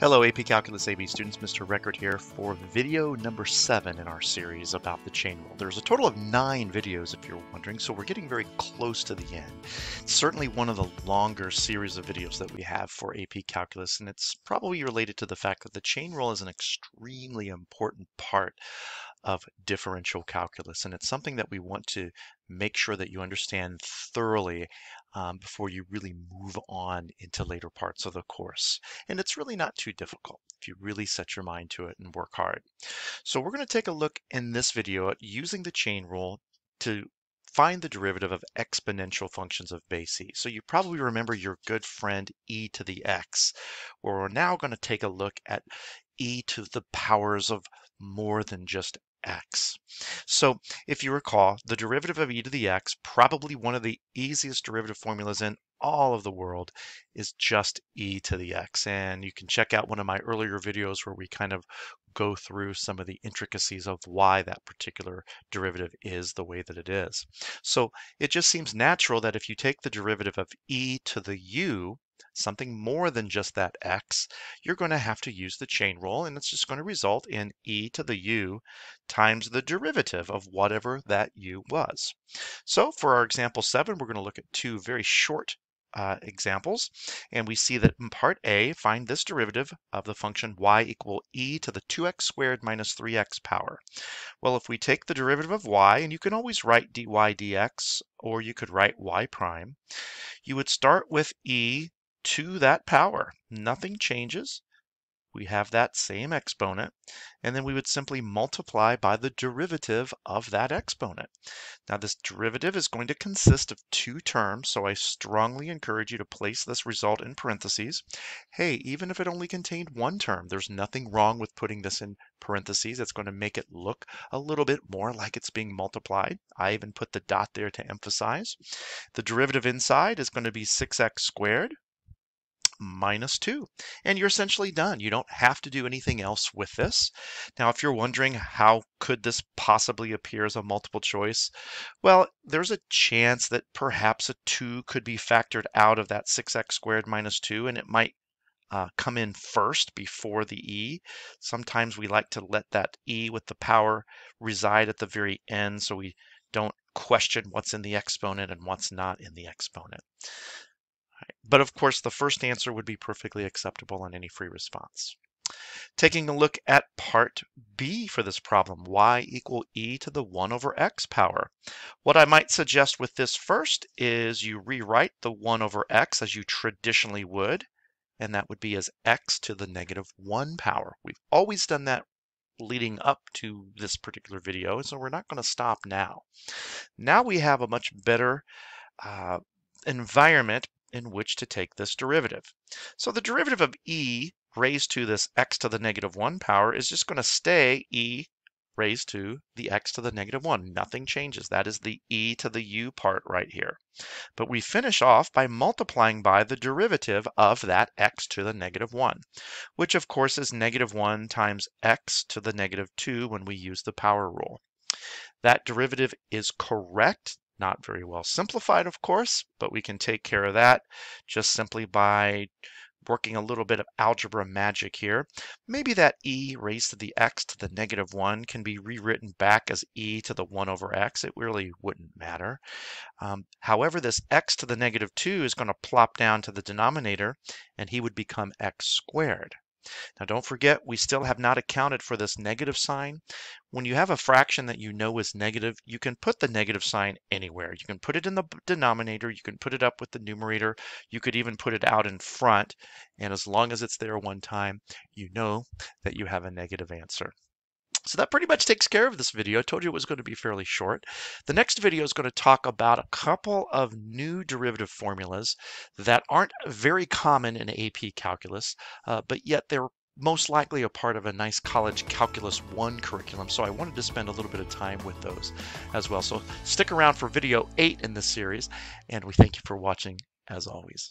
Hello AP Calculus AB students, Mr. Record here for video number seven in our series about the chain rule. There's a total of nine videos if you're wondering, so we're getting very close to the end. It's certainly one of the longer series of videos that we have for AP Calculus, and it's probably related to the fact that the chain rule is an extremely important part of differential calculus. And it's something that we want to make sure that you understand thoroughly um, before you really move on into later parts of the course. And it's really not too difficult if you really set your mind to it and work hard. So we're going to take a look in this video at using the chain rule to find the derivative of exponential functions of base e. So you probably remember your good friend e to the x, where we're now going to take a look at e to the powers of more than just x. So if you recall, the derivative of e to the x, probably one of the easiest derivative formulas in all of the world, is just e to the x. And you can check out one of my earlier videos where we kind of go through some of the intricacies of why that particular derivative is the way that it is. So it just seems natural that if you take the derivative of e to the u, something more than just that x, you're going to have to use the chain rule, and it's just going to result in e to the u times the derivative of whatever that u was. So for our example 7, we're going to look at two very short uh, examples, and we see that in part A, find this derivative of the function y equal e to the 2x squared minus 3x power. Well, if we take the derivative of y, and you can always write dy dx, or you could write y prime, you would start with e to that power. Nothing changes. We have that same exponent, and then we would simply multiply by the derivative of that exponent. Now this derivative is going to consist of two terms, so I strongly encourage you to place this result in parentheses. Hey, even if it only contained one term, there's nothing wrong with putting this in parentheses. It's going to make it look a little bit more like it's being multiplied. I even put the dot there to emphasize. The derivative inside is going to be 6x squared minus 2. And you're essentially done. You don't have to do anything else with this. Now, if you're wondering how could this possibly appear as a multiple choice, well, there's a chance that perhaps a 2 could be factored out of that 6x squared minus 2, and it might uh, come in first before the e. Sometimes we like to let that e with the power reside at the very end so we don't question what's in the exponent and what's not in the exponent. But of course, the first answer would be perfectly acceptable on any free response. Taking a look at part B for this problem, y equal e to the 1 over x power. What I might suggest with this first is you rewrite the 1 over x as you traditionally would, and that would be as x to the negative 1 power. We've always done that leading up to this particular video, so we're not going to stop now. Now we have a much better uh, environment in which to take this derivative. So the derivative of e raised to this x to the negative 1 power is just going to stay e raised to the x to the negative 1. Nothing changes. That is the e to the u part right here. But we finish off by multiplying by the derivative of that x to the negative 1, which of course is negative 1 times x to the negative 2 when we use the power rule. That derivative is correct. Not very well simplified, of course, but we can take care of that just simply by working a little bit of algebra magic here. Maybe that e raised to the x to the negative 1 can be rewritten back as e to the 1 over x. It really wouldn't matter. Um, however, this x to the negative 2 is going to plop down to the denominator, and he would become x squared. Now don't forget, we still have not accounted for this negative sign. When you have a fraction that you know is negative, you can put the negative sign anywhere. You can put it in the denominator, you can put it up with the numerator, you could even put it out in front, and as long as it's there one time, you know that you have a negative answer. So that pretty much takes care of this video. I told you it was going to be fairly short. The next video is going to talk about a couple of new derivative formulas that aren't very common in AP calculus, uh, but yet they're most likely a part of a nice college calculus 1 curriculum so i wanted to spend a little bit of time with those as well so stick around for video 8 in this series and we thank you for watching as always